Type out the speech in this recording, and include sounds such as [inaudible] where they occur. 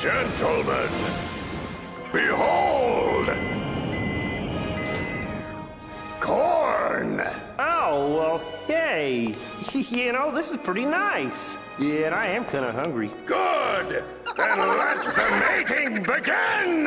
Gentlemen, behold! Corn! Oh, well, hey. [laughs] You know, this is pretty nice. Yeah, and I am kind of hungry. Good! Then let the mating begin!